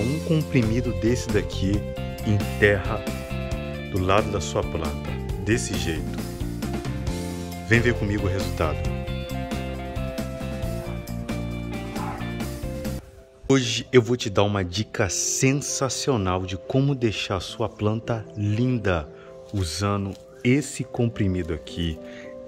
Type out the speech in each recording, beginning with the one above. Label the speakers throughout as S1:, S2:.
S1: Um comprimido desse daqui enterra do lado da sua planta, desse jeito. Vem ver comigo o resultado. Hoje eu vou te dar uma dica sensacional de como deixar a sua planta linda usando esse comprimido aqui.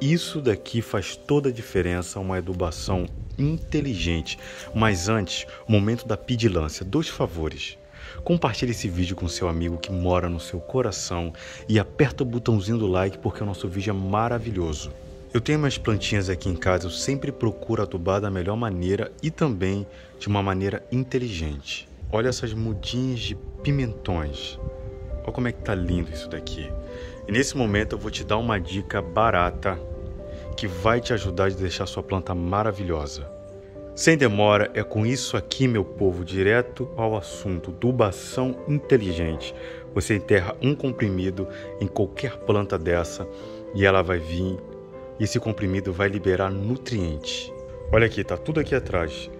S1: Isso daqui faz toda a diferença, uma adubação inteligente. Mas antes, momento da pedilância, dois favores. Compartilhe esse vídeo com seu amigo que mora no seu coração e aperta o botãozinho do like porque o nosso vídeo é maravilhoso. Eu tenho minhas plantinhas aqui em casa, eu sempre procuro adubar da melhor maneira e também de uma maneira inteligente. Olha essas mudinhas de pimentões. Olha como é que tá lindo isso daqui. E nesse momento eu vou te dar uma dica barata que vai te ajudar a deixar sua planta maravilhosa. Sem demora, é com isso aqui, meu povo, direto ao assunto, tubação inteligente. Você enterra um comprimido em qualquer planta dessa e ela vai vir e esse comprimido vai liberar nutrientes. Olha aqui, tá tudo aqui atrás.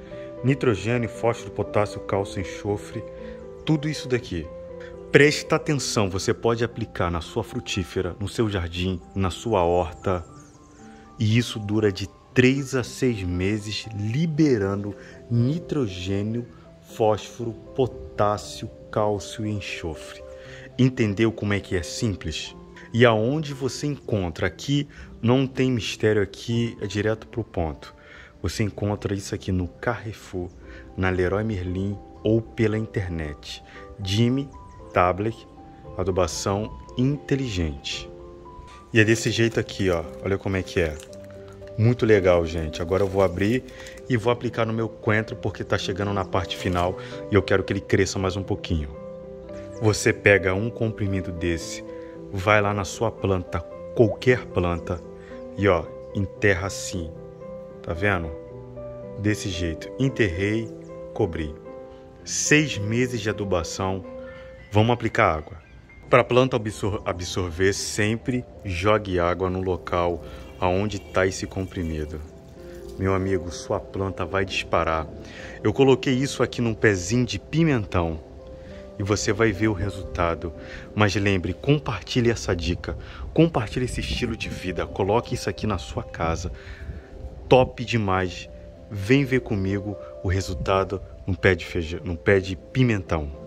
S1: Nitrogênio, fósforo, potássio, cálcio, enxofre, tudo isso daqui. Presta atenção, você pode aplicar na sua frutífera, no seu jardim, na sua horta, e isso dura de 3 a 6 meses liberando nitrogênio, fósforo, potássio, cálcio e enxofre. Entendeu como é que é simples? E aonde você encontra aqui, não tem mistério aqui, é direto para o ponto. Você encontra isso aqui no Carrefour, na Leroy Merlin ou pela internet. Jimmy Tablet, adubação inteligente. E é desse jeito aqui, ó. Olha como é que é. Muito legal, gente. Agora eu vou abrir e vou aplicar no meu coentro porque está chegando na parte final e eu quero que ele cresça mais um pouquinho. Você pega um comprimido desse, vai lá na sua planta, qualquer planta, e ó, enterra assim. Tá vendo? Desse jeito. Enterrei, cobri. Seis meses de adubação. Vamos aplicar água. Para a planta absor absorver, sempre jogue água no local aonde está esse comprimido. Meu amigo, sua planta vai disparar. Eu coloquei isso aqui num pezinho de pimentão e você vai ver o resultado. Mas lembre, compartilhe essa dica, compartilhe esse estilo de vida, coloque isso aqui na sua casa. Top demais. Vem ver comigo o resultado no pé de feijão, no pé de pimentão.